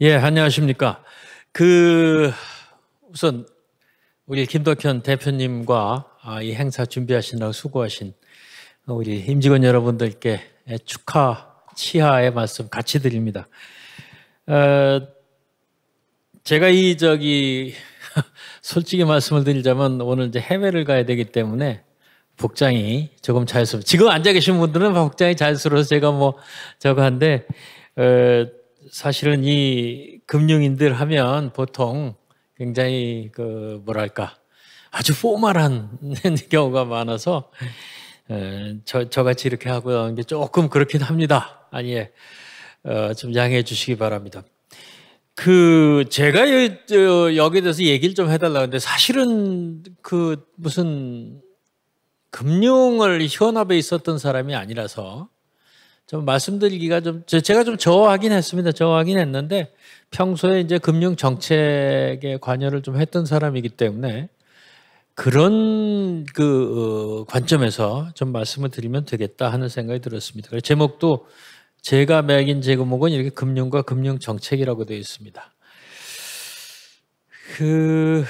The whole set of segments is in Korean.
예, 안녕하십니까. 그, 우선, 우리 김덕현 대표님과 아, 이 행사 준비하시느라고 수고하신 우리 임직원 여러분들께 축하, 치하의 말씀 같이 드립니다. 어, 제가 이, 저기, 솔직히 말씀을 드리자면 오늘 이제 해외를 가야 되기 때문에 복장이 조금 자연스럽 지금 앉아 계신 분들은 복장이 자연스러워서 제가 뭐 저거 한데, 어, 사실은 이 금융인들 하면 보통 굉장히 그 뭐랄까 아주 포멀한 경우가 많아서 어, 저 저같이 이렇게 하고 하는 게 조금 그렇긴 합니다. 아니 어, 좀 양해해 주시기 바랍니다. 그 제가 여기, 에 대해서 얘기를 좀 해달라는데 사실은 그 무슨 금융을 현업에 있었던 사람이 아니라서 좀 말씀드리기가 좀 제가 좀 저하긴 했습니다. 저하긴 했는데 평소에 이제 금융 정책에 관여를 좀 했던 사람이기 때문에 그런 그 어, 관점에서 좀 말씀을 드리면 되겠다 하는 생각이 들었습니다. 제목도 제가 매긴 제목은 이렇게 금융과 금융 정책이라고 되어 있습니다. 그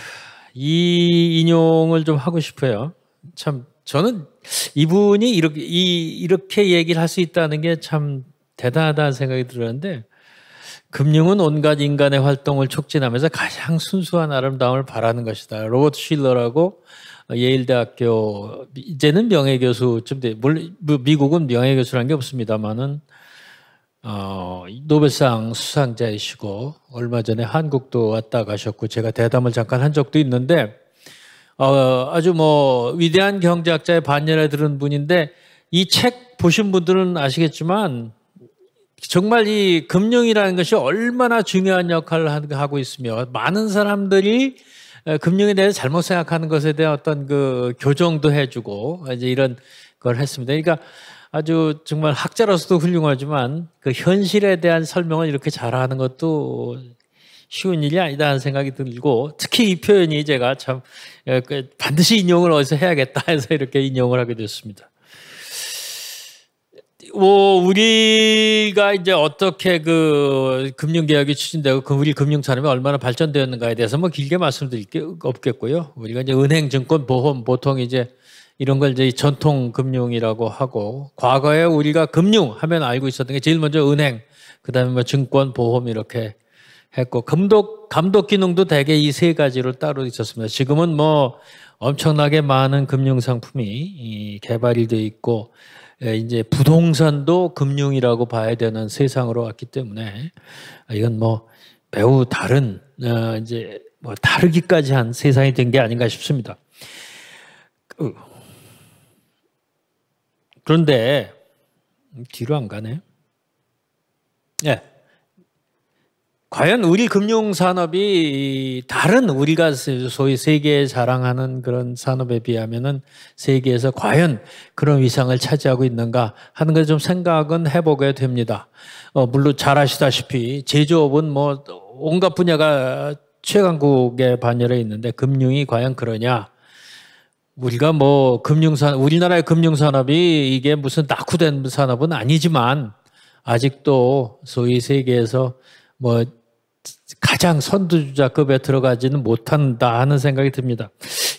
이 인용을 좀 하고 싶어요. 참 저는 이분이 이렇게 이 이렇게 얘기를 할 수 있다는 게 참 대단하다는 생각이 들었는데 금융은 온갖 인간의 활동을 촉진하면서 가장 순수한 아름다움을 바라는 것이다. 로버트 쉴러라고 예일대학교 이제는 명예 교수쯤 돼. 뭐 미국은 명예 교수라는 게 없습니다만은 어, 노벨상 수상자이시고 얼마 전에 한국도 왔다 가셨고 제가 대담을 잠깐 한 적도 있는데 어, 아주 뭐 위대한 경제학자의 반열에 들은 분인데 이 책 보신 분들은 아시겠지만 정말 이 금융이라는 것이 얼마나 중요한 역할을 하고 있으며 많은 사람들이 금융에 대해서 잘못 생각하는 것에 대한 어떤 그 교정도 해주고 이제 이런 걸 했습니다. 그러니까 아주 정말 학자로서도 훌륭하지만 그 현실에 대한 설명을 이렇게 잘하는 것도 쉬운 일이 아니다 하는 생각이 들고 특히 이 표현이 제가 참그 반드시 인용을 어디서 해야겠다 해서 이렇게 인용을 하게 됐습니다. 뭐 우리가 이제 어떻게 그 금융 개혁이 추진되고 그 우리 금융 산업이 얼마나 발전되었는가에 대해서 뭐 길게 말씀드릴 게 없겠고요. 우리가 이제 은행, 증권, 보험 보통 이제 이런 걸 이제 전통 금융이라고 하고 과거에 우리가 금융 하면 알고 있었던 게 제일 먼저 은행, 그다음에 뭐 증권, 보험 이렇게 했고 감독 감독 기능도 대개 이 세 가지로 따로 있었습니다. 지금은 뭐 엄청나게 많은 금융 상품이 개발이 돼 있고 예, 이제 부동산도 금융이라고 봐야 되는 세상으로 왔기 때문에 이건 뭐 매우 다른 어, 이제 뭐 다르기까지 한 세상이 된 게 아닌가 싶습니다. 그, 그런데 뒤로 안 가네. 예. 과연 우리 금융 산업이 다른 우리가 소위 세계에 자랑하는 그런 산업에 비하면은 세계에서 과연 그런 위상을 차지하고 있는가 하는 걸 좀 생각은 해보게 됩니다. 어, 물론 잘 아시다시피 제조업은 뭐 온갖 분야가 최강국에 반열에 있는데 금융이 과연 그러냐? 우리가 뭐 금융산 우리나라의 금융산업이 이게 무슨 낙후된 산업은 아니지만 아직도 소위 세계에서 뭐 가장 선두주자급에 들어가지는 못한다 하는 생각이 듭니다.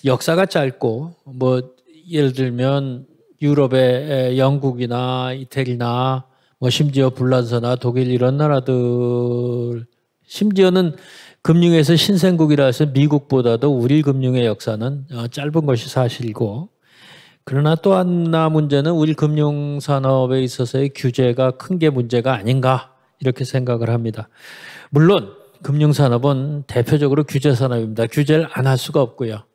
역사가 짧고 뭐 예를 들면 유럽의 영국이나 이태리나 뭐 심지어 불란서나 독일 이런 나라들 심지어는 금융에서 신생국이라 해서 미국보다도 우리 금융의 역사는 어, 짧은 것이 사실이고 그러나 또 하나 문제는 우리 금융 산업에 있어서의 규제가 큰 게 문제가 아닌가 이렇게 생각을 합니다. 물론 금융산업은 대표적으로 규제산업입니다. 규제를 안 할 수가 없고요.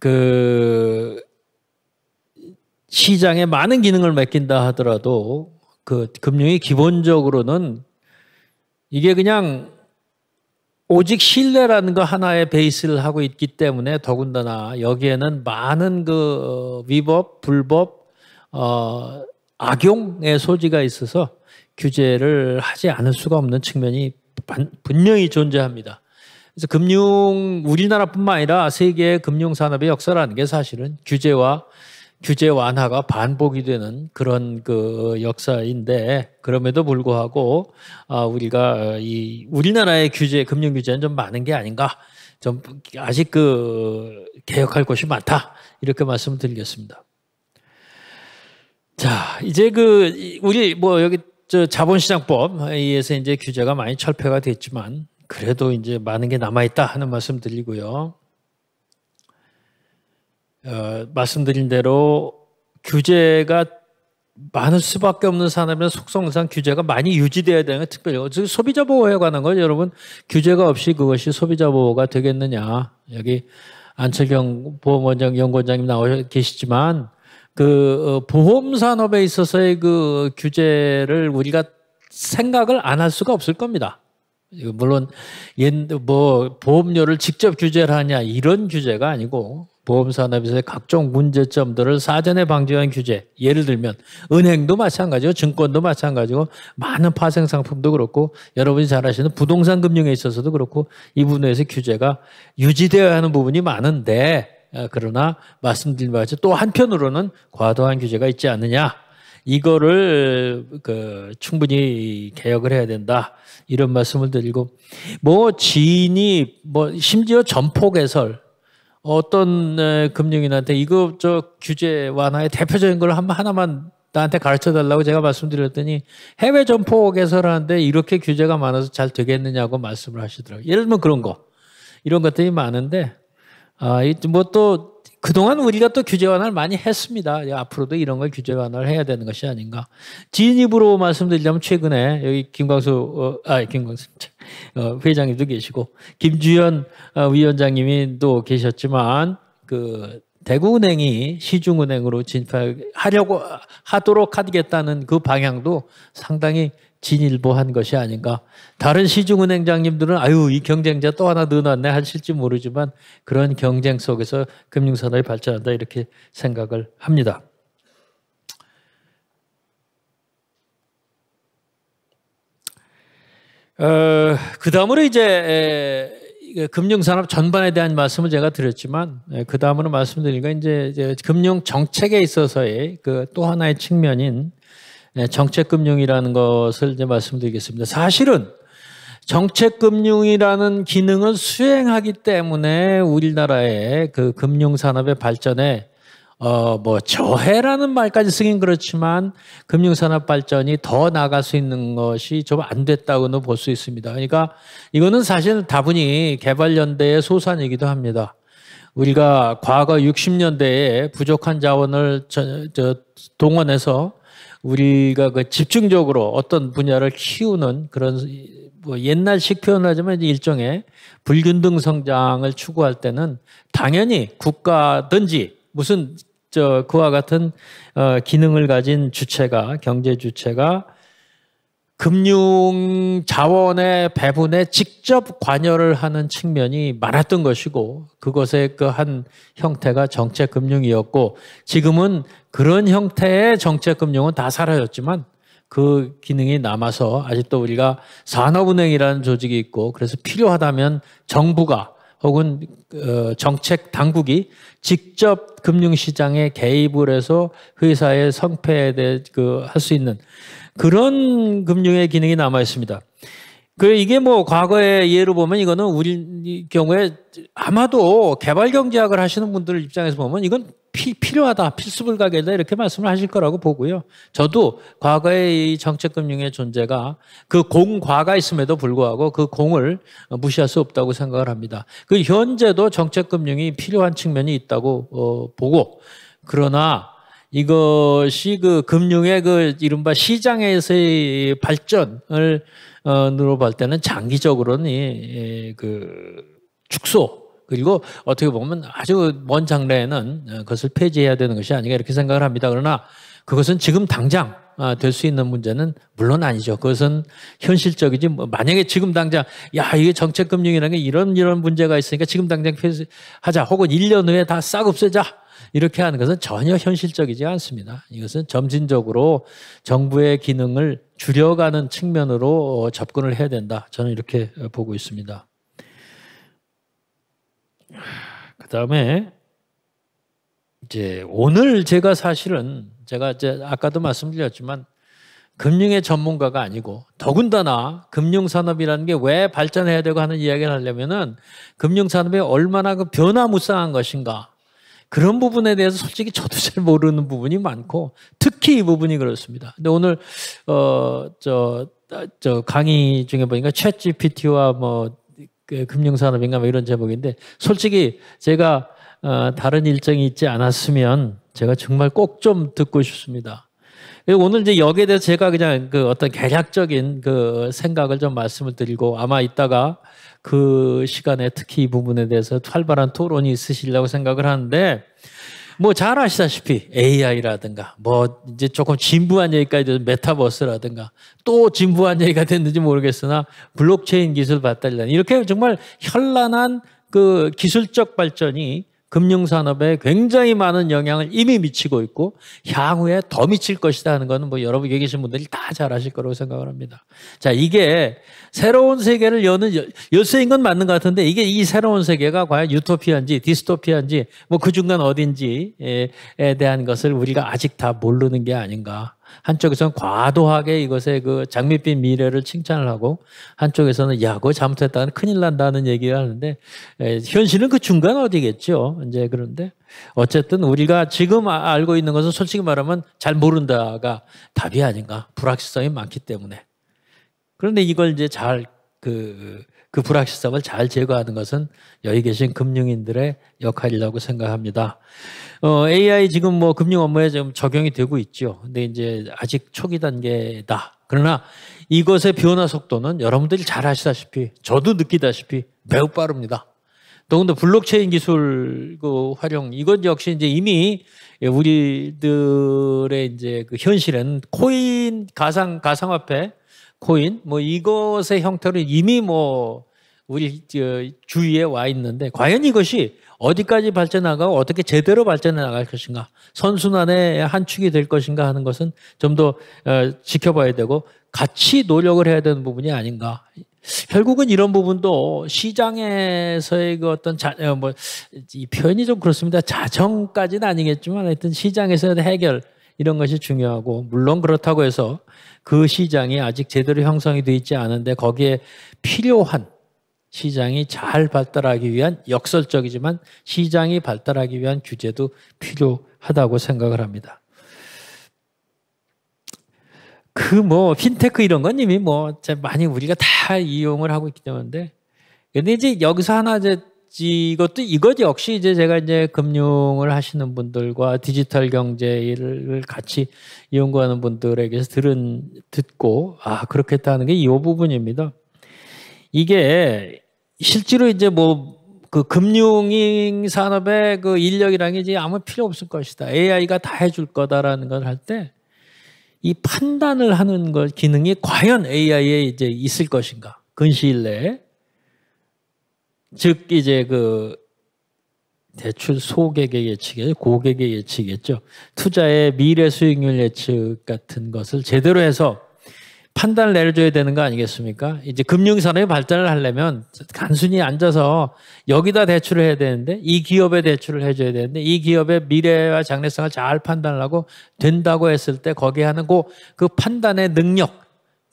그 시장에 많은 기능을 맡긴다 하더라도 그 금융이 기본적으로는 이게 그냥 오직 신뢰라는 거 하나의 베이스를 하고 있기 때문에 더군다나 여기에는 많은 그 위법, 불법, 어, 악용의 소지가 있어서 규제를 하지 않을 수가 없는 측면이 분명히 존재합니다. 그래서 금융 우리나라뿐만 아니라 세계 금융 산업의 역사라는 게 사실은 규제와 규제 완화가 반복이 되는 그런 그 역사인데 그럼에도 불구하고 아 우리가 이 우리나라의 규제 금융 규제는 좀 많은 게 아닌가 좀 아직 그 개혁할 것이 많다 이렇게 말씀드리겠습니다. 자 이제 그 우리 뭐 여기 저 자본시장법에 의해서 이제 규제가 많이 철폐가 됐지만 그래도 이제 많은 게 남아 있다 하는 말씀 드리고요. 어, 말씀드린 대로 규제가 많을 수밖에 없는 산업의 속성상 규제가 많이 유지돼야 되는 게 특별히 즉 소비자 보호에 관한 거 여러분 규제가 없이 그것이 소비자 보호가 되겠느냐 여기 안철경 보험원장 연구원장님 나오 계시지만 그 어, 보험 산업에 있어서의 그 규제를 우리가 생각을 안 할 수가 없을 겁니다. 물론 옛뭐 보험료를 직접 규제를 하냐 이런 규제가 아니고 보험 산업에서의 각종 문제점들을 사전에 방지한 규제. 예를 들면 은행도 마찬가지고 증권도 마찬가지고 많은 파생 상품도 그렇고 여러분이 잘 아시는 부동산 금융에 있어서도 그렇고 이 부분에서 규제가 유지되어야 하는 부분이 많은데 어, 그러나 말씀드린 바와 같이 또 한편으로는 과도한 규제가 있지 않느냐. 이거를 그 충분히 개혁을 해야 된다. 이런 말씀을 드리고 뭐 지인이 뭐 심지어 점포 개설 어떤 금융인한테 이거 저 규제 완화의 대표적인 걸 한 하나만 나한테 가르쳐 달라고 제가 말씀드렸더니 해외 점포 개설하는데 이렇게 규제가 많아서 잘 되겠느냐고 말씀을 하시더라고요. 예를 들면 그런 거. 이런 것들이 많은데, 아, 뭐또 그동안 우리가 또 규제 완화를 많이 했습니다. 앞으로도 이런 걸 규제 완화를 해야 되는 것이 아닌가. 진 입으로 말씀드리자면 최근에 여기 김광수, 어, 아, 김광수 어, 회장님도 계시고 김주현 어, 위원장님이 또 계셨지만 그 대구은행이 시중은행으로 진입하려고 하도록 하겠다는 그 방향도 상당히 진일보한 것이 아닌가. 다른 시중은행장님들은 아유 이 경쟁자 또 하나 늘어났네 하실지 모르지만 그런 경쟁 속에서 금융산업이 발전한다 이렇게 생각을 합니다. 어, 그 다음으로 이제 금융산업 전반에 대한 말씀을 제가 드렸지만 그 다음으로 말씀드리니까 이제, 이제 금융 정책에 있어서의 그 또 하나의 측면인 네, 정책금융이라는 것을 이제 말씀드리겠습니다. 사실은 정책금융이라는 기능을 수행하기 때문에 우리나라의 그 금융산업의 발전에 어, 뭐, 저해라는 말까지 쓰긴 그렇지만 금융산업 발전이 더 나갈 수 있는 것이 좀 안 됐다고는 볼 수 있습니다. 그러니까 이거는 사실 다분히 개발연대의 소산이기도 합니다. 우리가 과거 60년대에 부족한 자원을 저, 저 동원해서 우리가 그 집중적으로 어떤 분야를 키우는 그런 뭐 옛날식 표현하자면 일종의 불균등 성장을 추구할 때는 당연히 국가든지 무슨 저 그와 같은 어 기능을 가진 주체가 경제 주체가 금융 자원의 배분에 직접 관여를 하는 측면이 많았던 것이고 그것의 그 한 형태가 정책 금융이었고 지금은 그런 형태의 정책 금융은 다 사라졌지만 그 기능이 남아서 아직도 우리가 산업은행이라는 조직이 있고 그래서 필요하다면 정부가 혹은 어, 정책 당국이 직접 금융시장에 개입을 해서 회사의 성패에 대해 그 할 수 있는 그런 금융의 기능이 남아 있습니다. 그 이게 뭐 과거의 예로 보면 이거는 우리 경우에 아마도 개발 경제학을 하시는 분들 입장에서 보면 이건 피, 필요하다, 필수불가결이다 이렇게 말씀을 하실 거라고 보고요. 저도 과거의 이 정책금융의 존재가 그 공과가 있음에도 불구하고 그 공을 무시할 수 없다고 생각을 합니다. 그 현재도 정책금융이 필요한 측면이 있다고 어, 보고 그러나 이것이 그 금융의 그 이른바 시장에서의 발전을 어, 늘어볼 때는 장기적으로는 이, 그 축소 그리고 어떻게 보면 아주 먼 장래에는 어, 그것을 폐지해야 되는 것이 아닌가 이렇게 생각을 합니다. 그러나 그것은 지금 당장 아, 될수 있는 문제는 물론 아니죠. 그것은 현실적이지. 뭐 만약에 지금 당장 야 이게 정책금융이라는 게 이런 이런 문제가 있으니까 지금 당장 폐지하자 혹은 1년 후에 다 싹 없애자 이렇게 하는 것은 전혀 현실적이지 않습니다. 이것은 점진적으로 정부의 기능을 줄여가는 측면으로 어, 접근을 해야 된다. 저는 이렇게 어, 보고 있습니다. 그 다음에 이제 오늘 제가 사실은 제가 이제 아까도 말씀드렸지만 금융의 전문가가 아니고 더군다나 금융산업이라는 게 왜 발전해야 되고 하는 이야기를 하려면은 금융산업이 얼마나 그 변화무쌍한 것인가 그런 부분에 대해서 솔직히 저도 잘 모르는 부분이 많고 특히 이 부분이 그렇습니다. 근데 오늘 어저 저 강의 중에 보니까 챗 GPT와 뭐그 금융산업인가 뭐 이런 제목인데 솔직히 제가 어 다른 일정이 있지 않았으면 제가 정말 꼭 좀 듣고 싶습니다. 오늘 이제 여기에 대해서 제가 그냥 그 어떤 개략적인 그 생각을 좀 말씀을 드리고 아마 이따가 그 시간에 특히 이 부분에 대해서 활발한 토론이 있으시려고 생각을 하는데 뭐 잘 아시다시피 AI라든가 뭐 이제 조금 진부한 얘기까지 메타버스라든가 또 진부한 얘기가 됐는지 모르겠으나 블록체인 기술 발달이라 이렇게 정말 현란한 그 기술적 발전이 금융산업에 굉장히 많은 영향을 이미 미치고 있고 향후에 더 미칠 것이다 하는 것은 뭐 여러분 여기 계신 분들이 다 잘 아실 거라고 생각을 합니다. 자, 이게 새로운 세계를 여는 열쇠인 건 맞는 것 같은데 이게 이 새로운 세계가 과연 유토피아인지 디스토피아인지 뭐 그 중간 어딘지에 대한 것을 우리가 아직 다 모르는 게 아닌가. 한쪽에서는 과도하게 이것의 그 장밋빛 미래를 칭찬을 하고 한쪽에서는 야, 그거 잘못했다는 큰일 난다는 얘기를 하는데 에, 현실은 그 중간 어디겠죠. 이제 그런데 어쨌든 우리가 지금 아, 알고 있는 것은 솔직히 말하면 잘 모른다가 답이 아닌가. 불확실성이 많기 때문에. 그런데 이걸 이제 잘 그, 그 불확실성을 잘 제거하는 것은 여기 계신 금융인들의 역할이라고 생각합니다. 어, AI 지금 뭐 금융 업무에 좀 적용이 되고 있죠. 근데 이제 아직 초기 단계다. 그러나 이것의 변화 속도는 여러분들이 잘 아시다시피 저도 느끼다시피 매우 빠릅니다. 더군다나 블록체인 기술 그 활용 이건 역시 이제 이미 우리들의 이제 그 현실은 코인 가상 가상화폐 코인 뭐 이것의 형태로 이미 뭐 우리 주위에 와 있는데 과연 이것이 어디까지 발전하고 어떻게 제대로 발전해 나갈 것인가 선순환의 한 축이 될 것인가 하는 것은 좀더 어, 지켜봐야 되고 같이 노력을 해야 되는 부분이 아닌가 결국은 이런 부분도 시장에서의 그 어떤 자, 어, 뭐, 이 표현이 좀 그렇습니다. 자정까지는 아니겠지만 하여튼 시장에서의 해결 이런 것이 중요하고 물론 그렇다고 해서 그 시장이 아직 제대로 형성이 되어 있지 않은데 거기에 필요한 시장이 잘 발달하기 위한 역설적이지만 시장이 발달하기 위한 규제도 필요하다고 생각을 합니다. 그 뭐 핀테크 이런 건 이미 뭐 많이 우리가 다 이용을 하고 있기 때문에 근데 이제 여기서 하나 이제 이것도 이것 역시 이제 제가 이제 금융을 하시는 분들과 디지털 경제를 같이 연구하는 분들에게서 들은 듣고 아 그렇겠다는 게 이 부분입니다. 이게 실제로 이제 뭐 그 금융 산업의 그 인력이라는 게 이제 아무 필요 없을 것이다. AI가 다 해줄 거다라는 걸 할 때 이 판단을 하는 것 기능이 과연 AI에 이제 있을 것인가 근시일 내에 즉 이제 그 대출 소액의 예측에 고객의 예측이겠죠. 투자의 미래 수익률 예측 같은 것을 제대로 해서 판단을 내려줘야 되는 거 아니겠습니까? 이제 금융산업이 발전을 하려면 단순히 앉아서 여기다 대출을 해야 되는데 이 기업에 대출을 해줘야 되는데 이 기업의 미래와 장래성을 잘 판단을 하고 된다고 했을 때 거기에 하는 그, 그 판단의 능력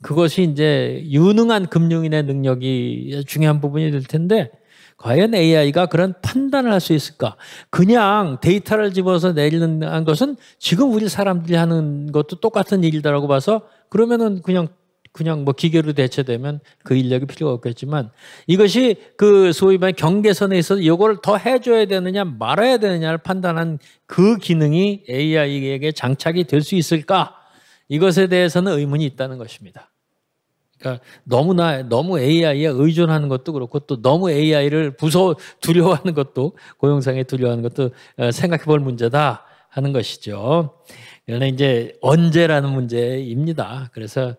그것이 이제 유능한 금융인의 능력이 중요한 부분이 될 텐데 과연 AI가 그런 판단을 할 수 있을까? 그냥 데이터를 집어서 내리는 것은 지금 우리 사람들이 하는 것도 똑같은 일이라고 봐서 그러면은 그냥 그냥 뭐 기계로 대체되면 그 인력이 필요가 없겠지만 이것이 그 소위 말 경계선에 있어서 이거를 더 해줘야 되느냐 말아야 되느냐를 판단한 그 기능이 AI에게 장착이 될 수 있을까? 이것에 대해서는 의문이 있다는 것입니다. 그러니까 너무나 너무 AI에 의존하는 것도 그렇고 또 너무 AI를 무서워 두려워하는 것도 고용상에 두려워하는 것도 어, 생각해 볼 문제다 하는 것이죠. 그러나 이제 언제라는 문제입니다. 그래서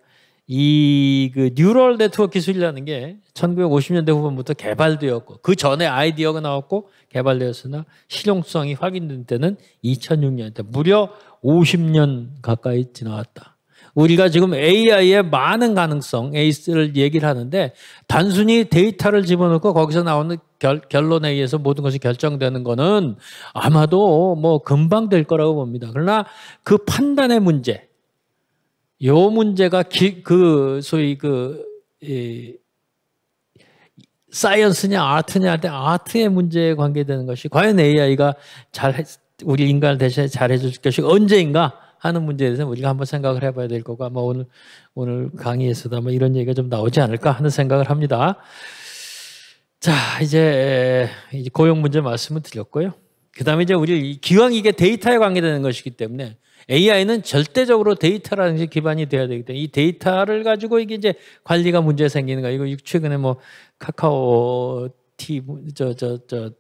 이 그 뉴럴 네트워크 기술이라는 게 1950년대 후반부터 개발되었고 그 전에 아이디어가 나왔고 개발되었으나 실용성이 확인된 때는 2006년대 무려 50년 가까이 지나왔다. 우리가 지금 AI의 많은 가능성, 에이스를 얘기를 하는데 단순히 데이터를 집어넣고 거기서 나오는 결, 결론에 의해서 모든 것이 결정되는 거는 아마도 뭐 금방 될 거라고 봅니다. 그러나 그 판단의 문제, 요 문제가 기, 그 소위 그 이, 사이언스냐 아트냐 할때 아트의 문제에 관계되는 것이 과연 AI가 잘 우리 인간을 대신에 잘해줄 것이 언제인가 하는 문제에 대해서 우리가 한번 생각을 해봐야 될 거고 아마 오늘 오늘 강의에서도 아마 이런 얘기가 좀 나오지 않을까 하는 생각을 합니다. 자 이제 고용 문제 말씀을 드렸고요. 그 다음에 이제 우리 기왕 이게 데이터에 관계되는 것이기 때문에 AI는 절대적으로 데이터라는 게 기반이 돼야 되기 때문에 이 데이터를 가지고 이게 이제 관리가 문제 생기는 거 이거 최근에 뭐 카카오 티 저저저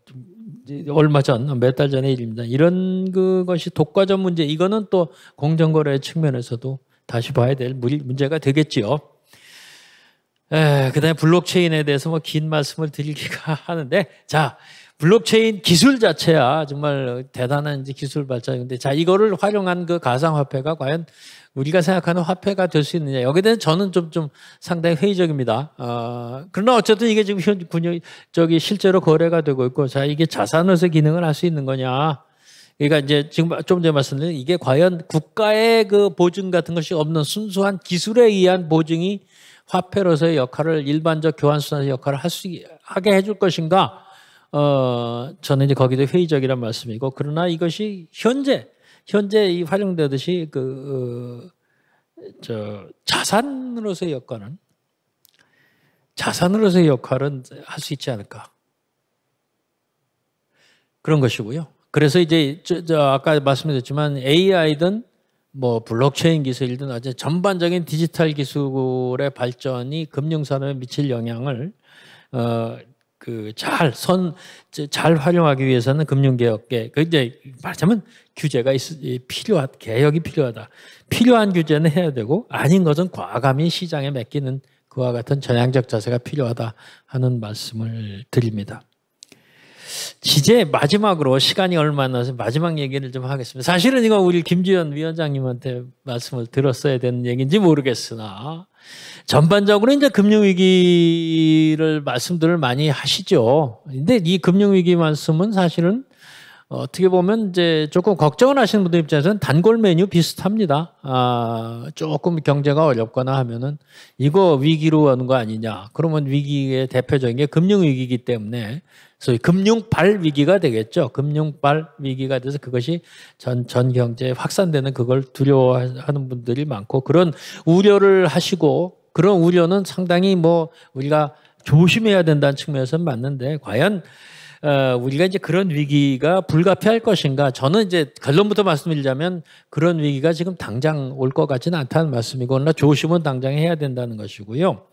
얼마 전 몇 달 전의 일입니다. 이런 그것이 독과점 문제 이거는 또 공정거래 측면에서도 다시 봐야 될 문제가 되겠지요. 에, 그다음에 블록체인에 대해서 뭐 긴 말씀을 드리기가 하는데 자 블록체인 기술 자체야 정말 대단한 기술 발전인데 자 이거를 활용한 그 가상 화폐가 과연 우리가 생각하는 화폐가 될 수 있느냐 여기에 대해서 저는 좀, 좀 상당히 회의적입니다. 어, 그러나 어쨌든 이게 지금 현 군요 저기 실제로 거래가 되고 있고 자 이게 자산으로서 기능을 할 수 있는 거냐 그러니까 이제 지금 좀 전에 말씀드린 이게 과연 국가의 그 보증 같은 것이 없는 순수한 기술에 의한 보증이 화폐로서의 역할을 일반적 교환 수단의 역할을 할 수 하게 해줄 것인가? 어, 저는 이제 거기도 회의적이란 말씀이고, 그러나 이것이 현재, 현재 이 활용되듯이 그, 어, 저, 자산으로서의 역할은, 자산으로서의 역할은 할 수 있지 않을까. 그런 것이고요. 그래서 이제, 저, 저 아까 말씀드렸지만 AI든 뭐 블록체인 기술이든 아주 전반적인 디지털 기술의 발전이 금융산업에 미칠 영향을 어, 그 잘 선 잘 활용하기 위해서는 금융개혁계 그 이제 말하자면 규제가 있, 필요한 개혁이 필요하다. 필요한 규제는 해야 되고 아닌 것은 과감히 시장에 맡기는 그와 같은 전향적 자세가 필요하다 하는 말씀을 드립니다. 이제 마지막으로 시간이 얼마 안 나서 마지막 얘기를 좀 하겠습니다. 사실은 이거 우리 김지현 위원장님한테 말씀을 들었어야 되는 얘기인지 모르겠으나 전반적으로 이제 금융위기를 말씀들을 많이 하시죠. 근데 이 금융위기 말씀은 사실은 어떻게 보면 이제 조금 걱정을 하시는 분들 입장에서는 단골 메뉴 비슷합니다. 아, 조금 경제가 어렵거나 하면은 이거 위기로 오는 거 아니냐. 그러면 위기의 대표적인 게 금융 위기이기 때문에 소위 금융발 위기가 되겠죠. 금융발 위기가 돼서 그것이 전, 전 경제에 확산되는 그걸 두려워하는 분들이 많고 그런 우려를 하시고 그런 우려는 상당히 뭐 우리가 조심해야 된다는 측면에서는 맞는데 과연 어, 우리가 이제 그런 위기가 불가피할 것인가? 저는 이제 결론부터 말씀드리자면 그런 위기가 지금 당장 올 것 같지는 않다는 말씀이고, 그러나 조심은 당장 해야 된다는 것이고요.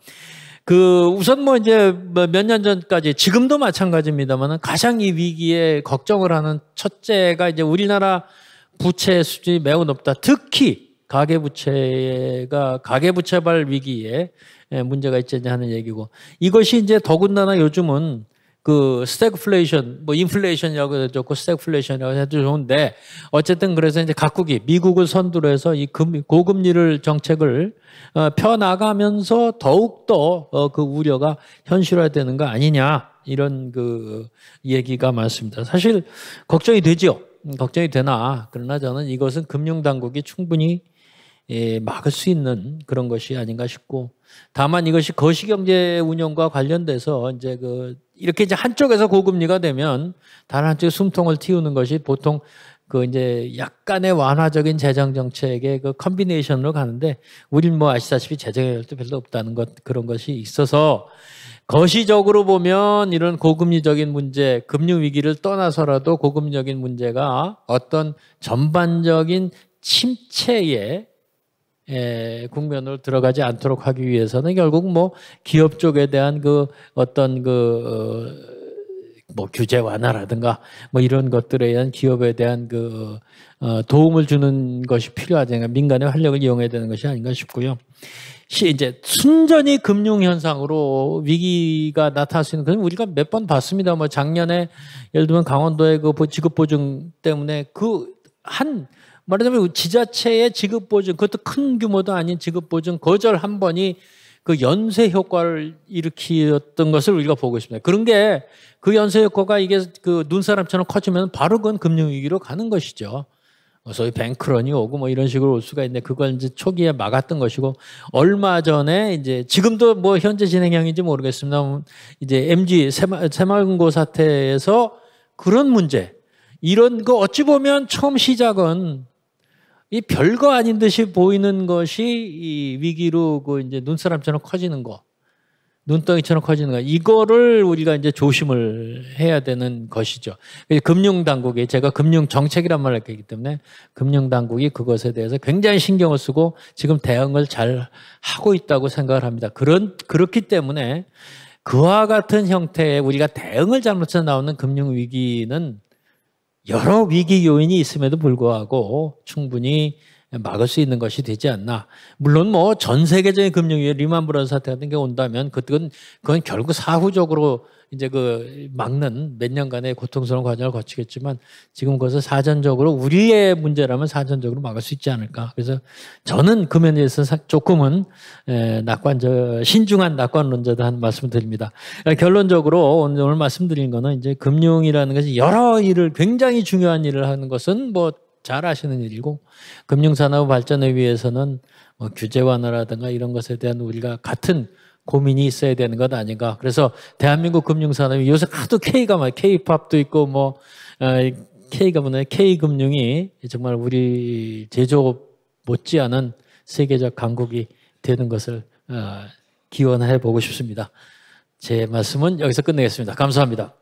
그 우선 뭐 이제 뭐 몇년 전까지 지금도 마찬가지입니다만 가장 이 위기에 걱정을 하는 첫째가 이제 우리나라 부채 수준이 매우 높다. 특히 가계부채가 가계부채발 위기에 문제가 있지 하는 얘기고 이것이 이제 더군다나 요즘은 그 스태그플레이션, 뭐 인플레이션이라고 해도 좋고 스태그플레이션이라고 해도 좋은데 어쨌든 그래서 이제 각국이 미국을 선두로 해서 이 금, 고금리를 정책을 어, 펴 나가면서 더욱 더그 어, 우려가 현실화되는 거 아니냐 이런 그 얘기가 많습니다. 사실 걱정이 되죠. 음, 걱정이 되나 그러나 저는 이것은 금융 당국이 충분히 예, 막을 수 있는 그런 것이 아닌가 싶고 다만 이것이 거시경제 운영과 관련돼서 이제 그 이렇게 이제 한쪽에서 고금리가 되면 다른 한쪽에 숨통을 틔우는 것이 보통 그 이제 약간의 완화적인 재정 정책의 그 컨비네이션으로 가는데 우린 뭐 아시다시피 재정에도 별로 없다는 것 그런 것이 있어서 거시적으로 보면 이런 고금리적인 문제, 금융 위기를 떠나서라도 고금리적인 문제가 어떤 전반적인 침체에 에, 국면으로 들어가지 않도록 하기 위해서는 결국 뭐 기업 쪽에 대한 그 어떤 그, 어, 뭐 규제 완화라든가 뭐 이런 것들에 대한 기업에 대한 그, 어, 도움을 주는 것이 필요하지 않가 민간의 활력을 이용해야 되는 것이 아닌가 싶고요. 이제 순전히 금융 현상으로 위기가 나타날 수 있는 그건 우리가 몇 번 봤습니다. 뭐 작년에 예를 들면 강원도의 그 지급 보증 때문에 그한 말하자면 지자체의 지급 보증, 그것도 큰 규모도 아닌 지급 보증 거절 한 번이 그 연쇄 효과를 일으키었던 것을 우리가 보고 있습니다. 그런 게 그 연쇄 효과가 이게 그 눈사람처럼 커지면 바로 그건 금융위기로 가는 것이죠. 어, 소위 뱅크런이 오고 뭐 이런 식으로 올 수가 있는데 그걸 이제 초기에 막았던 것이고 얼마 전에 이제 지금도 뭐 현재 진행형인지 모르겠습니다. 이제 MG 새마을금고 사태에서 그런 문제 이런 거 어찌 보면 처음 시작은 이 별거 아닌 듯이 보이는 것이 이 위기로 그 이제 눈사람처럼 커지는 거, 눈덩이처럼 커지는 거, 이거를 우리가 이제 조심을 해야 되는 것이죠. 금융 당국이 제가 금융 정책이란 말을 했기 때문에 금융 당국이 그것에 대해서 굉장히 신경을 쓰고 지금 대응을 잘 하고 있다고 생각을 합니다. 그런 그렇기 때문에 그와 같은 형태의 우리가 대응을 잘못해서 나오는 금융 위기는 여러 위기 요인이 있음에도 불구하고 충분히 막을 수 있는 것이 되지 않나. 물론 뭐 전 세계적인 금융위기 리만 브라더 사태 같은 게 온다면 그건 그건 결국 사후적으로 이제 그 막는 몇 년간의 고통스러운 과정을 거치겠지만 지금 그것을 사전적으로 우리의 문제라면 사전적으로 막을 수 있지 않을까. 그래서 저는 그 면에서 조금은 낙관적 신중한 낙관론자다 하는 말씀을 드립니다. 결론적으로 오늘 말씀드린 거는 이제 금융이라는 것이 여러 일을 굉장히 중요한 일을 하는 것은 뭐 잘 아시는 일이고 금융산업 발전을 위해서는 뭐 규제 완화라든가 이런 것에 대한 우리가 같은 고민이 있어야 되는 것 아닌가. 그래서 대한민국 금융산업이 요새 하도 K가 많아요. K팝도 있고 뭐 어, K가 뭐냐 K금융이 정말 우리 제조업 못지않은 세계적 강국이 되는 것을 어, 기원해 보고 싶습니다. 제 말씀은 여기서 끝내겠습니다. 감사합니다.